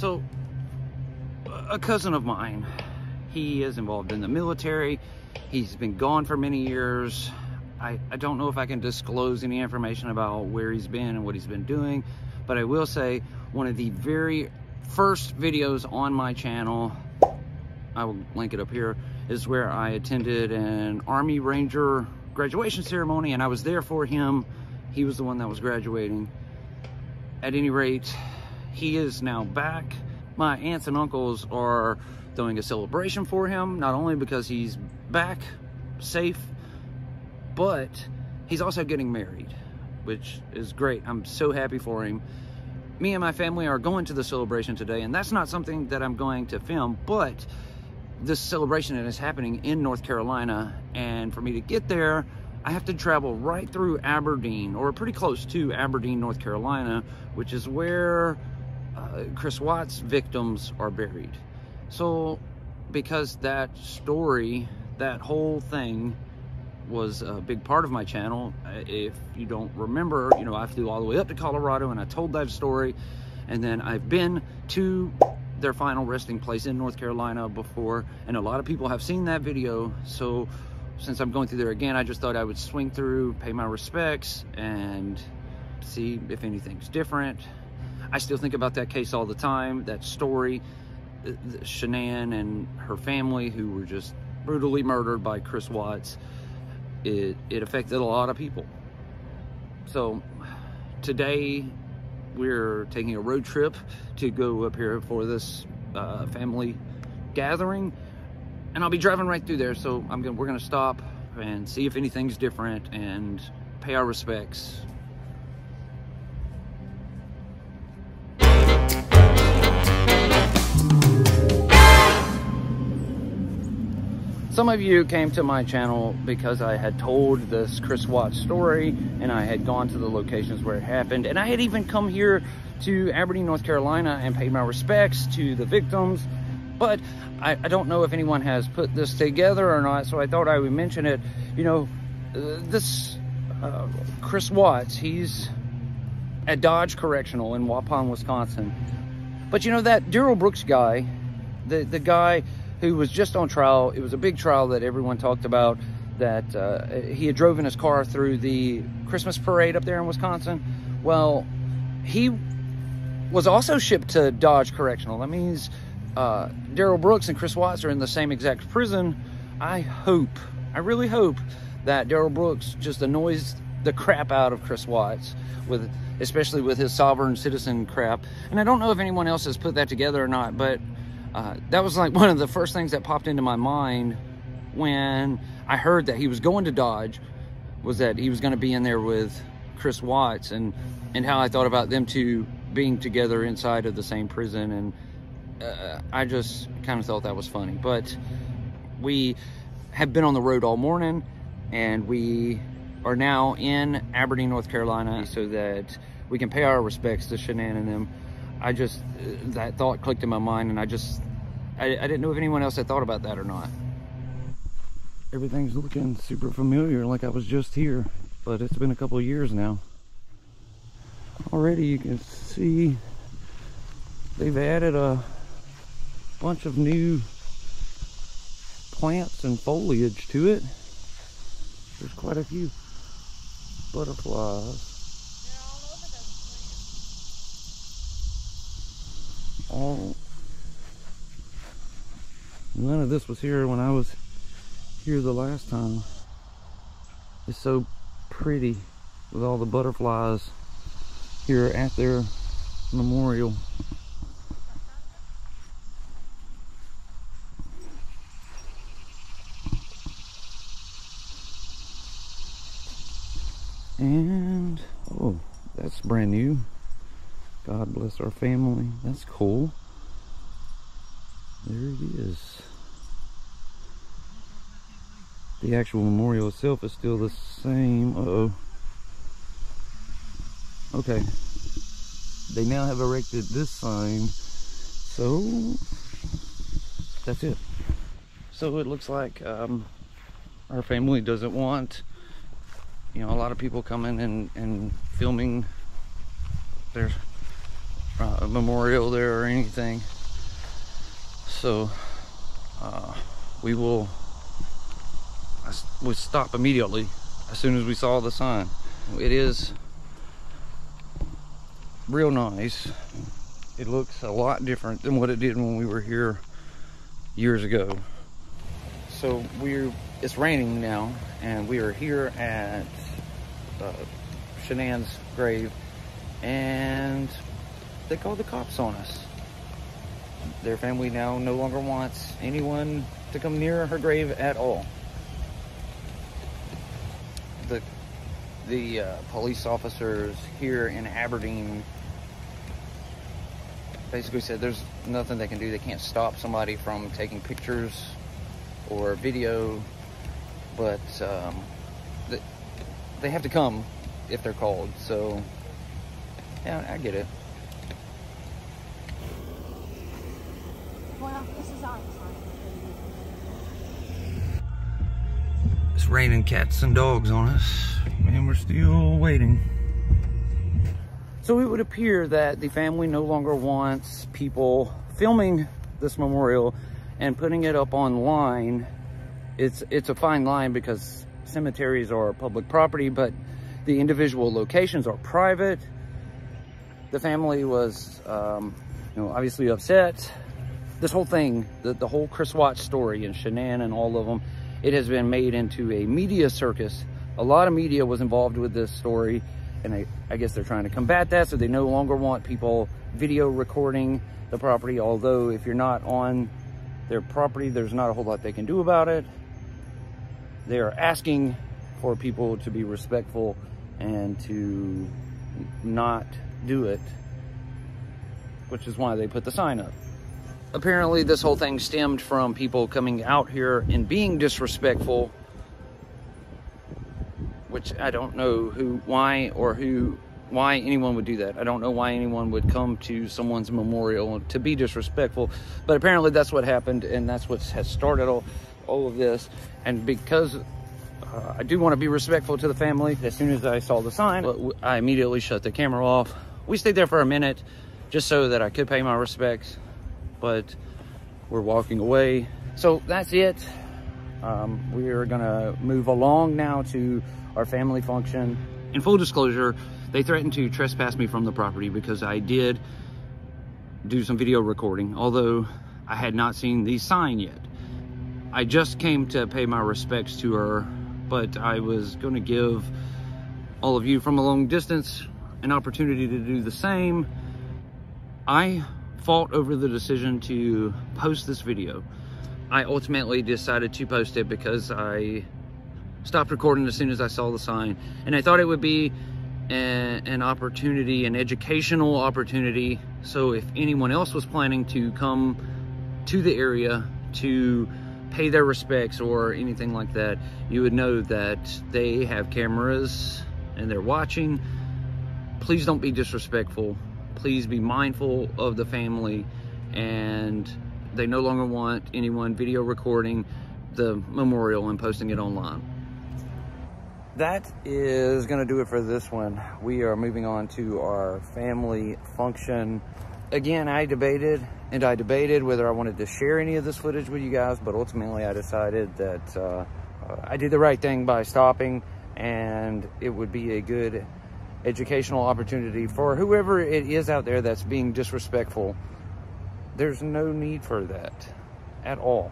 So, a cousin of mine, he is involved in the military. He's been gone for many years. I, I don't know if I can disclose any information about where he's been and what he's been doing, but I will say one of the very first videos on my channel, I will link it up here, is where I attended an Army Ranger graduation ceremony and I was there for him. He was the one that was graduating. At any rate, he is now back. My aunts and uncles are doing a celebration for him, not only because he's back safe, but he's also getting married, which is great. I'm so happy for him. Me and my family are going to the celebration today, and that's not something that I'm going to film, but this celebration is happening in North Carolina, and for me to get there, I have to travel right through Aberdeen, or pretty close to Aberdeen, North Carolina, which is where uh, Chris Watts' victims are buried. So, because that story, that whole thing, was a big part of my channel. Uh, if you don't remember, you know, I flew all the way up to Colorado and I told that story. And then I've been to their final resting place in North Carolina before, and a lot of people have seen that video. So since I'm going through there again, I just thought I would swing through, pay my respects, and see if anything's different. I still think about that case all the time, that story, Shanann and her family who were just brutally murdered by Chris Watts. It, it affected a lot of people. So today we're taking a road trip to go up here for this uh, family gathering and I'll be driving right through there so I'm gonna we're gonna stop and see if anything's different and pay our respects Some of you came to my channel because I had told this Chris Watts story and I had gone to the locations where it happened. And I had even come here to Aberdeen, North Carolina and paid my respects to the victims. But I, I don't know if anyone has put this together or not, so I thought I would mention it. You know, uh, this uh, Chris Watts, he's at Dodge Correctional in Waupun, Wisconsin. But you know that Darrell Brooks guy, the, the guy who was just on trial. It was a big trial that everyone talked about that uh, he had driven his car through the Christmas parade up there in Wisconsin. Well, he was also shipped to Dodge Correctional. That means uh, Darrell Brooks and Chris Watts are in the same exact prison. I hope, I really hope that Darrell Brooks just annoys the crap out of Chris Watts with especially with his sovereign citizen crap. And I don't know if anyone else has put that together or not, but uh, that was like one of the first things that popped into my mind when I heard that he was going to Dodge was that he was going to be in there with Chris Watts and and how I thought about them two being together inside of the same prison. And uh, I just kind of thought that was funny. But we have been on the road all morning and we are now in Aberdeen North Carolina so that we can pay our respects to Shanann and them I just, uh, that thought clicked in my mind and I just, I, I didn't know if anyone else had thought about that or not. Everything's looking super familiar like I was just here, but it's been a couple years now. Already you can see they've added a bunch of new plants and foliage to it. There's quite a few butterflies. All none of this was here when I was here the last time. It's so pretty with all the butterflies here at their memorial and oh that's brand new God bless our family. That's cool. There it is. The actual memorial itself is still the same. Uh oh Okay. They now have erected this sign. So, that's it. So it looks like um, our family doesn't want, you know, a lot of people coming and, and filming their uh, memorial there or anything. So uh, we will we stop immediately as soon as we saw the sign. It is real nice. It looks a lot different than what it did when we were here years ago. So we're, it's raining now and we are here at uh, Shanann's grave and they called the cops on us. Their family now no longer wants anyone to come near her grave at all. The the uh, police officers here in Aberdeen basically said there's nothing they can do. They can't stop somebody from taking pictures or video, but um, they, they have to come if they're called. So, yeah, I get it. Well, this is our It's raining cats and dogs on us, and we're still waiting. So it would appear that the family no longer wants people filming this memorial and putting it up online. It's, it's a fine line because cemeteries are public property, but the individual locations are private. The family was, um, you know, obviously upset. This whole thing, the, the whole Chris Watts story and Shanann and all of them, it has been made into a media circus. A lot of media was involved with this story and I, I guess they're trying to combat that so they no longer want people video recording the property although if you're not on their property there's not a whole lot they can do about it they are asking for people to be respectful and to not do it which is why they put the sign up apparently this whole thing stemmed from people coming out here and being disrespectful which I don't know who, why, or who, why anyone would do that. I don't know why anyone would come to someone's memorial to be disrespectful, but apparently that's what happened, and that's what has started all, all of this. And because uh, I do want to be respectful to the family, as soon as I saw the sign, I immediately shut the camera off. We stayed there for a minute just so that I could pay my respects, but we're walking away. So that's it. Um, we are gonna move along now to our family function. In full disclosure, they threatened to trespass me from the property because I did do some video recording, although I had not seen the sign yet. I just came to pay my respects to her, but I was going to give all of you from a long distance an opportunity to do the same. I fought over the decision to post this video. I ultimately decided to post it because I stopped recording as soon as I saw the sign. And I thought it would be a, an opportunity, an educational opportunity. So if anyone else was planning to come to the area to pay their respects or anything like that, you would know that they have cameras and they're watching. Please don't be disrespectful. Please be mindful of the family and they no longer want anyone video recording the memorial and posting it online that is going to do it for this one. We are moving on to our family function. Again, I debated and I debated whether I wanted to share any of this footage with you guys, but ultimately I decided that uh, I did the right thing by stopping and it would be a good educational opportunity for whoever it is out there that's being disrespectful. There's no need for that at all.